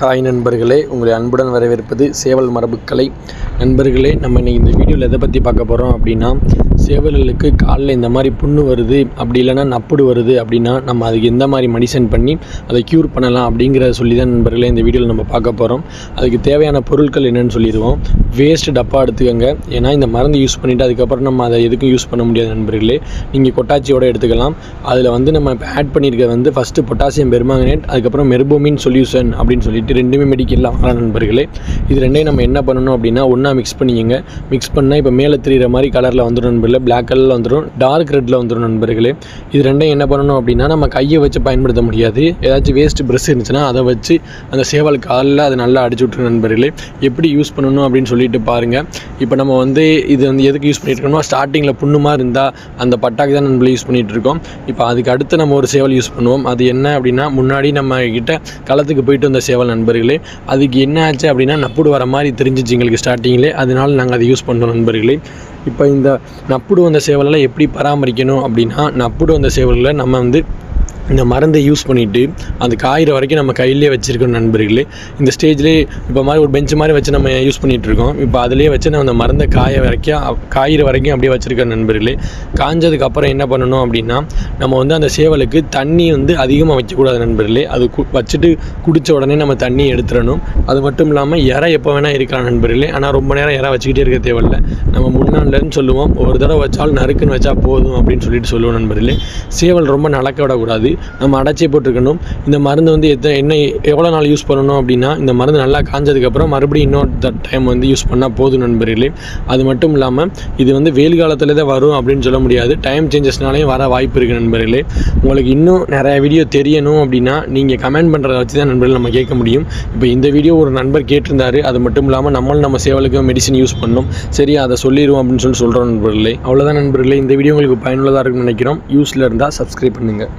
Hi நண்பர்களே உங்களை அன்புடன் வரவேற்பது சேவல் மரபுக்கலை. நண்பர்களே நம்ம இன்றைக்கி இந்த வீடியோவில் எதை பற்றி பார்க்க போகிறோம் அப்படின்னா சேவல்களுக்கு காலில் இந்த மாதிரி புண்ணு வருது அப்படி இல்லைன்னா நப்புடு வருது அப்படின்னா நம்ம அதுக்கு எந்த மாதிரி மெடிசன் பண்ணி அதை க்யூர் பண்ணலாம் அப்படிங்கிறத சொல்லி தான் நண்பர்களே இந்த வீடியோவில் நம்ம பார்க்க போகிறோம் அதுக்கு தேவையான பொருட்கள் என்னன்னு சொல்லிடுவோம். வேஸ்ட் டப்பா எடுத்துக்கோங்க. ஏன்னா இந்த மருந்து யூஸ் பண்ணிவிட்டு அதுக்கப்புறம் நம்ம அதை எதுக்கும் யூஸ் பண்ண முடியாது நண்பர்களே. நீங்கள் கொட்டாச்சியோடு எடுத்துக்கலாம். அதில் வந்து நம்ம இப்போ ஆட் பண்ணியிருக்க வந்து ஃபஸ்ட்டு பொட்டாசியம் பெருமாங்கனேட் அதுக்கப்புறம் மெர்போமின் சொல்யூஷன் அப்படின்னு சொல்லிட்டு ரெண்டுமே மெடிக்கலாம் ஆனால் நண்பர்களே இது ரெண்டையும் நம்ம என்ன பண்ணணும் அப்படின்னா ஒன்றா மிக்ஸ் பண்ணிக்கங்க மிக்ஸ் பண்ணால் இப்போ மேலே தெரிகிற மாதிரி கலரில் வந்துடும் நண்பர்களே பிளாக் கலரில் வந்துடும் டார்க் ரெட்டில் வந்துடும் நண்பர்களே. இது ரெண்டையும் என்ன பண்ணணும் அப்படின்னா நம்ம கையை வச்சு பயன்படுத்த முடியாது. ஏதாச்சும் வேஸ்ட் ப்ரெஷ் இருந்துச்சுன்னா அதை வச்சு அந்த சேவல் காலில் அதை நல்லா அடிச்சு விட்ரு நண்பர்களே. எப்படி யூஸ் பண்ணணும் அப்படின்னு சொல்லிட்டு பாருங்கள் இப்போ நம்ம வந்து இது வந்து எதுக்கு யூஸ் பண்ணிட்டு இருக்கோம்னா ஸ்டார்டிங்கில் புண்ணுமா இருந்தால் அந்த பட்டாக்கு தான் நண்பர்கள் யூஸ் பண்ணிகிட்டு இருக்கோம். இப்போ அதுக்கு அடுத்து நம்ம ஒரு சேவல் யூஸ் பண்ணுவோம். அது என்ன அப்படின்னா முன்னாடி நம்ம கிட்ட களத்துக்கு போயிட்டு வந்த சேவல் நண்பர்களே. அதுக்கு என்ன ஆச்சு அப்படின்னா நப்புடு வர மாதிரி தெரிஞ்சிச்சு எங்களுக்கு ஸ்டார்டிங்லே அதனால நாங்கள் அதை யூஸ் பண்ணோம் நண்பர்களே. இப்போ இந்த நப்புடு வந்த சேவலெல்லாம் எப்படி பராமரிக்கணும் அப்படின்னா நப்புடு வந்த சேவல்களை நம்ம வந்து இந்த மருந்தை யூஸ் பண்ணிவிட்டு அந்த காயிற வரைக்கும் நம்ம கையிலே வச்சுருக்கோம் நண்பர்களே. இந்த ஸ்டேஜ்லேயே இப்போ மாதிரி ஒரு பெஞ்ச் மாதிரி வச்சு நம்ம யூஸ் பண்ணிகிட்டு இருக்கோம். இப்போ அதிலே வச்சு நம்ம அந்த மருந்தை காய வரைக்கும் காயிற வரைக்கும் அப்படியே வச்சுருக்கோம் நண்பர்களே. காஞ்சதுக்கப்புறம் என்ன பண்ணணும் அப்படின்னா நம்ம வந்து அந்த சேவலுக்கு தண்ணி வந்து அதிகமாக வைக்கக்கூடாது நண்பர்களே. அது கு- வச்சுட்டு குடித்த உடனே நம்ம தண்ணி எடுத்துடணும். அது மட்டும் இல்லாமல் இறை எப்போ வேணால் இருக்கலாம் நண்பர்களே. ஆனால் ரொம்ப நேரம் இறை வச்சுக்கிட்டே இருக்க தேவையில்லை. நம்ம முன்னாள்லன்னு சொல்லுவோம் ஒரு தடவை வச்சாலும் நறுக்குன்னு வச்சா போதும் அப்படின்னு சொல்லிட்டு சொல்லுவோம் நண்பர்களே. சேவல் ரொம்ப நடக்க விடக்கூடாது. நம்ம அடைச்சி போட்டுருக்கணும். இந்த மருந்து வந்து எத்தனை என்ன எவ்வளோ நாள் யூஸ் பண்ணணும் அப்படின்னா இந்த மருந்து நல்லா காஞ்சதுக்கப்புறம் மறுபடியும் இன்னொரு டைம் வந்து யூஸ் பண்ணால் போதும் நண்பர்களே. அது மட்டும் இல்லாமல் இது வந்து வெயில் காலத்தில் தான் வரும் அப்படின்னு சொல்ல முடியாது. டைம் சேஞ்சஸ்னாலையும் வர வாய்ப்பு இருக்குது நண்பர்களே. உங்களுக்கு இன்னும் நிறைய வீடியோ தெரியணும் அப்படின்னா நீங்கள் கமெண்ட் பண்ணுறத வச்சு தான் நண்பர்கள் நம்ம கேட்க முடியும். இப்போ இந்த வீடியோ ஒரு நண்பர் கேட்டிருந்தாரு. அது மட்டும் இல்லாமல் நம்மளும் நம்ம சேவலுக்கு மெடிசன் யூஸ் பண்ணோம். சரி அதை சொல்லிடுவோம் அப்படின்னு சொல்லி சொல்கிறோம் நண்பர்களே. அவ்வளோதான் நண்பர்களே. இந்த வீடியோ உங்களுக்கு பயனுள்ளதாக இருக்கும்னு நினைக்கிறோம். யூஸில் இருந்தால் சப்ஸ்கிரைப் பண்ணுங்கள்